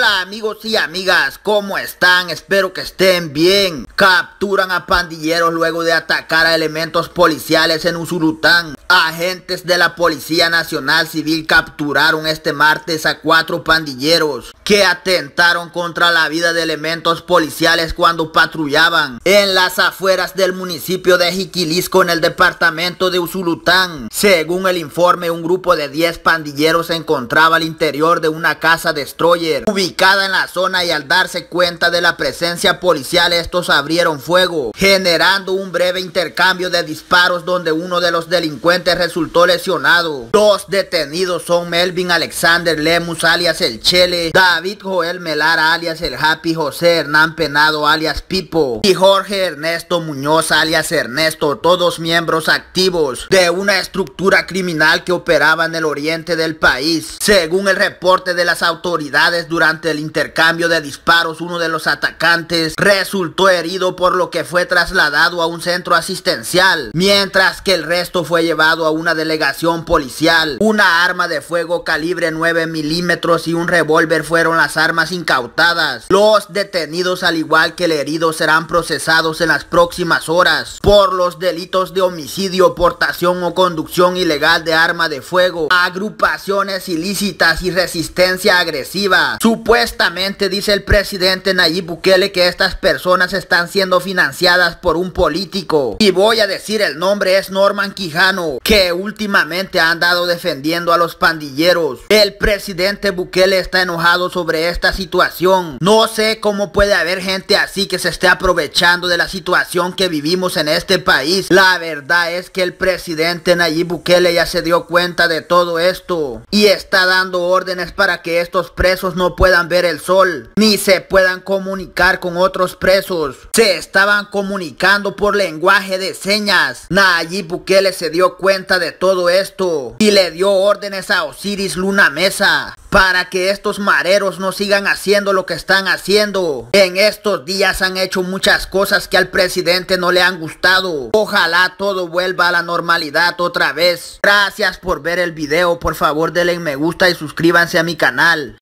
Hola amigos y amigas, ¿cómo están? Espero que estén bien. Capturan a pandilleros luego de atacar a elementos policiales en Usulután. Agentes de la Policía Nacional Civil capturaron este martes a cuatro pandilleros que atentaron contra la vida de elementos policiales cuando patrullaban en las afueras del municipio de Jiquilisco en el departamento de Usulután. Según el informe, un grupo de 10 pandilleros se encontraba al interior de una casa destroyer ubicada en la zona y al darse cuenta de la presencia policial estos abrieron fuego, generando un breve intercambio de disparos donde uno de los delincuentes resultó lesionado. Dos detenidos son Melvin Alexander Lemus alias El Chele, David Joel Melara alias El Happy José Hernán Penado alias Pipo y Jorge Ernesto Muñoz alias Ernesto, todos miembros activos de una estructura criminal que operaba en el oriente del país. Según el reporte de las autoridades durante el intercambio de disparos, uno de los atacantes resultó herido por lo que fue trasladado a un centro asistencial, mientras que el resto fue llevado a una delegación policial. Una arma de fuego calibre 9 milímetros y un revólver fueron las armas incautadas. Los detenidos al igual que el herido serán procesados en las próximas horas por los delitos de homicidio, portación o conducción ilegal de arma de fuego, agrupaciones ilícitas y resistencia agresiva. Supuestamente dice el presidente Nayib Bukele que estas personas están siendo financiadas por un político. Y voy a decir el nombre es Norman Quijano, que últimamente ha andado defendiendo a los pandilleros. El presidente Bukele está enojado sobre esta situación. No sé cómo puede haber gente así que se esté aprovechando de la situación que vivimos en este país. La verdad es que el presidente Nayib Bukele ya se dio cuenta de todo esto y está dando órdenes para que estos presos no puedan ver el sol ni se puedan comunicar con otros presos. Se estaban comunicando por lenguaje de señas. Nayib Bukele se dio de todo esto y le dio órdenes a Osiris Luna Mesa para que estos mareros no sigan haciendo lo que están haciendo. En estos días han hecho muchas cosas que al presidente no le han gustado. Ojalá todo vuelva a la normalidad otra vez. Gracias por ver el video, por favor denle me gusta y suscríbanse a mi canal.